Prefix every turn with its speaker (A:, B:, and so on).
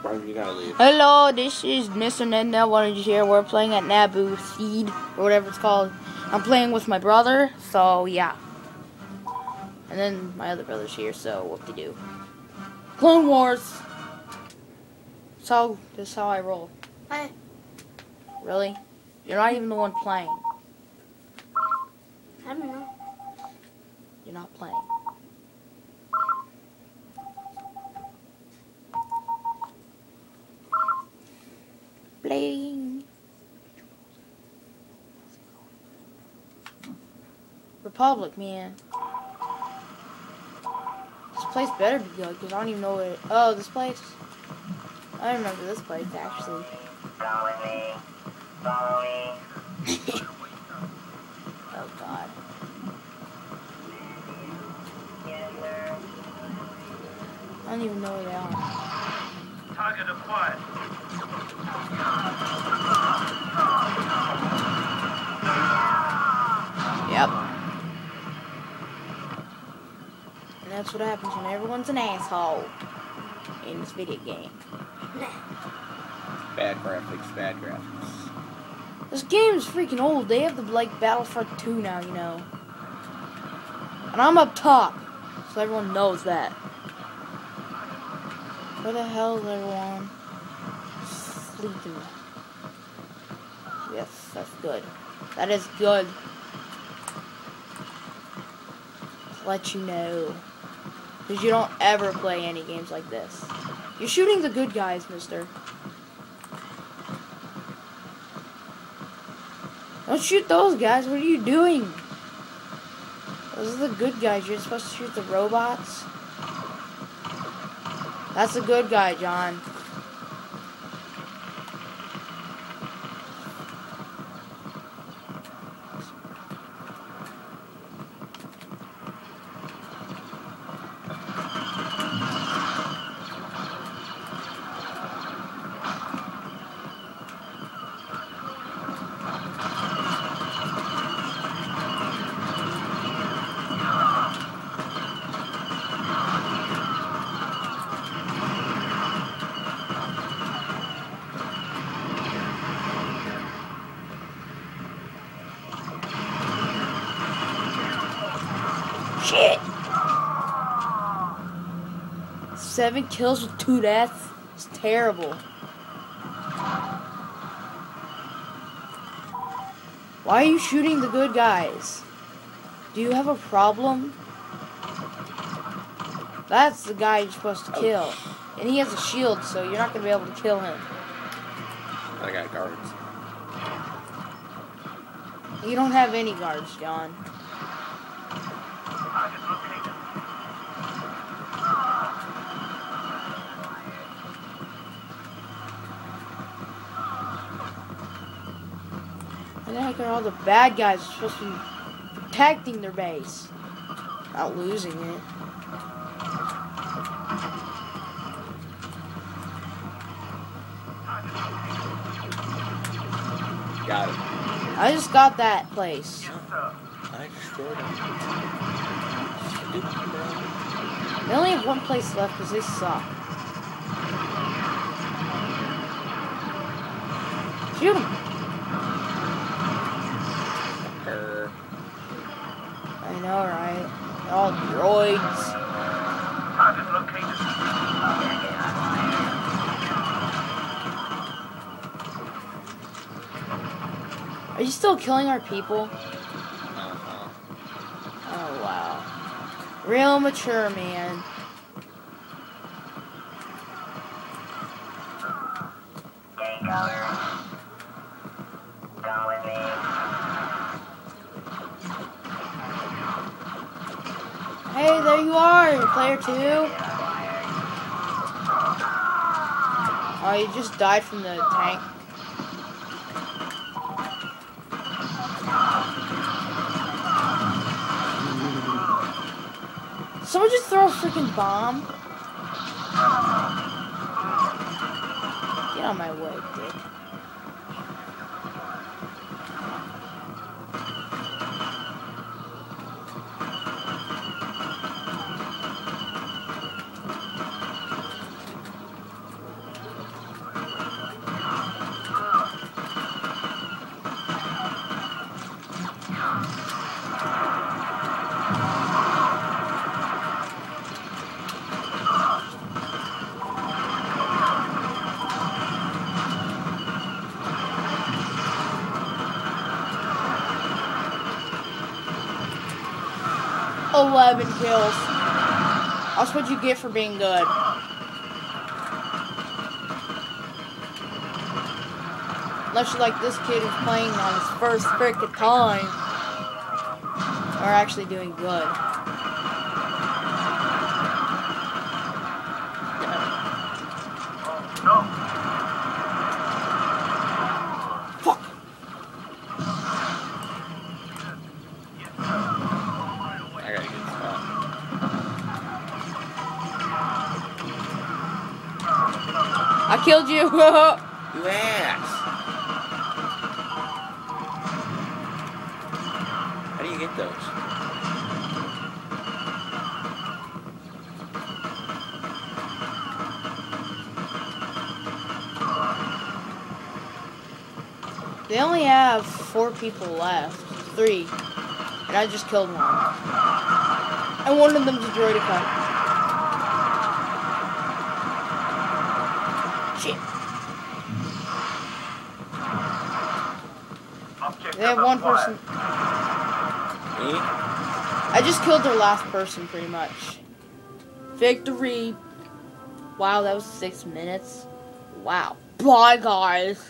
A: Hello, this is Mr. Ned Wanted here. We're playing at Naboo Theed, or whatever it's called. I'm playing with my brother, so yeah. And then my other brother's here, so what to do? Clone Wars! So, this is how I roll.
B: Hi.
A: Really? You're not even the one playing.
B: I don't know.
A: You're not playing. Playing. Republic, man. This place better be good, because I don't even know where... Oh, this place? I remember this place, actually.
C: Follow me. Follow me.
A: Oh, God. I don't even know where they are.
D: Target acquired.
A: That's what happens when everyone's an asshole in this video game.
E: Bad graphics, bad graphics.
A: This game is freaking old. They have the like Battlefront 2 now, you know. And I'm up top, so everyone knows that. Where the hell is everyone? Sleeping. Yes, that's good. That is good. Let you know. Because you don't ever play any games like this. You're shooting the good guys, mister. Don't shoot those guys. What are you doing? Those are the good guys. You're supposed to shoot the robots. That's a good guy, John. Shit! Seven kills with two deaths? It's terrible. Why are you shooting the good guys? Do you have a problem? That's the guy you're supposed to kill. And he has a shield, so you're not going to be able to kill him.
E: I got guards.
A: You don't have any guards, John. The heck are all the bad guys supposed to be protecting their base? Not losing it.
E: Got it.
A: I just got that place.
E: I destroyed him. Stupid bro.
A: They only have one place left because they suck. Shoot them!
E: Err.
A: I know, right? They're droids. Are you still killing our people?
E: Uh-huh.
A: Oh, wow. Real mature, man.
C: Take cover. Come with me.
A: Hey, there you are, player two. Oh, you just died from the tank. Someone just throw a freaking bomb. Get on my way, dick. 11 kills. That's what you get for being good. Unless you like this kid who's playing on his first freaking time. Or actually doing good.
D: No.
A: Fuck!
E: I gotta get spot.
A: I killed you!
E: You ass! How do you get those?
A: They only have four people left. Three. And I just killed one. And one of them's a droideka. Shit. They have one person.
E: Me?
A: I just killed their last person pretty much. Victory. Wow, that was six minutes. Wow. Bye, guys.